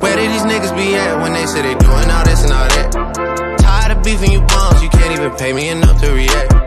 Where did these niggas be at when they say they doing all this and all that? Tired of beefing you bums, you can't even pay me enough to react.